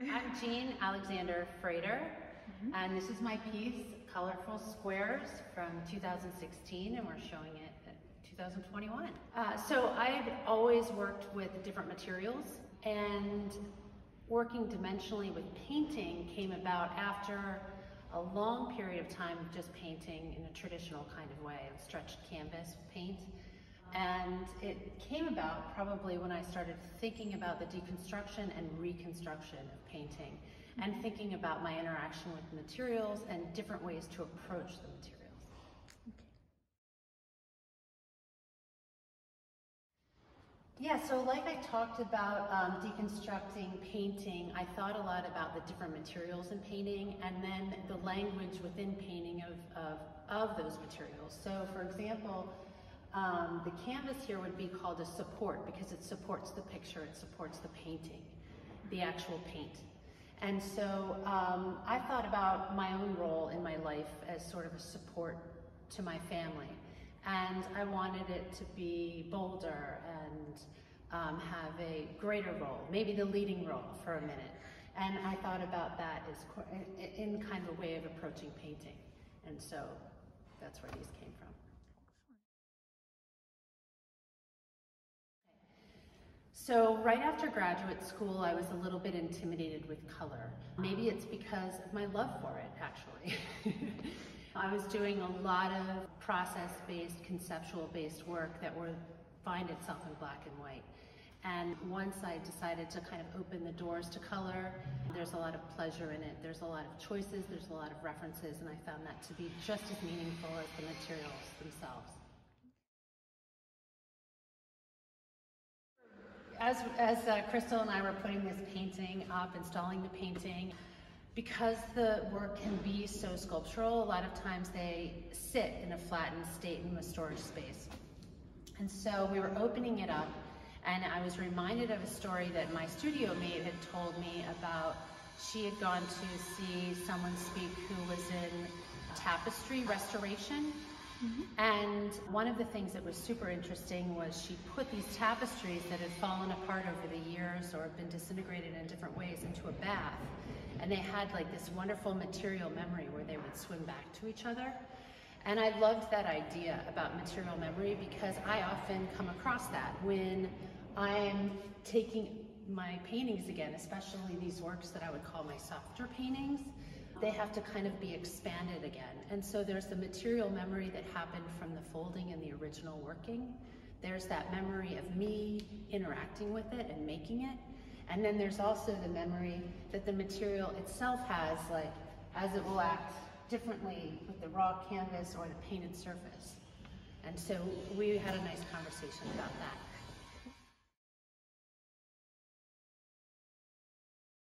I'm Jean Alexander Frater, mm -hmm. and this is my piece, Colorful Squares, from 2016, and we're showing it at 2021. Uh, so I've always worked with different materials, and working dimensionally with painting came about after a long period of time of just painting in a traditional kind of way, stretched canvas paint. And it came about probably when I started thinking about the deconstruction and reconstruction of painting and thinking about my interaction with materials and different ways to approach the materials. Okay. Yeah, so like I talked about um, deconstructing painting, I thought a lot about the different materials in painting and then the language within painting of, of, of those materials. So for example, um, the canvas here would be called a support because it supports the picture, it supports the painting, the actual paint. And so um, I thought about my own role in my life as sort of a support to my family. And I wanted it to be bolder and um, have a greater role, maybe the leading role for a minute. And I thought about that as in kind of a way of approaching painting. And so that's where these came from. So right after graduate school, I was a little bit intimidated with color. Maybe it's because of my love for it, actually. I was doing a lot of process-based, conceptual-based work that would find itself in black and white. And once I decided to kind of open the doors to color, there's a lot of pleasure in it. There's a lot of choices, there's a lot of references, and I found that to be just as meaningful as the materials themselves. As, as uh, Crystal and I were putting this painting up, installing the painting, because the work can be so sculptural, a lot of times they sit in a flattened state in the storage space. And so we were opening it up, and I was reminded of a story that my studio mate had told me about she had gone to see someone speak who was in tapestry restoration Mm -hmm. And one of the things that was super interesting was she put these tapestries that had fallen apart over the years or been disintegrated in different ways into a bath. And they had like this wonderful material memory where they would swim back to each other. And I loved that idea about material memory because I often come across that when I'm taking my paintings again, especially these works that I would call my softer paintings, they have to kind of be expanded again. And so there's the material memory that happened from the folding and the original working. There's that memory of me interacting with it and making it. And then there's also the memory that the material itself has, like, as it will act differently with the raw canvas or the painted surface. And so we had a nice conversation about that.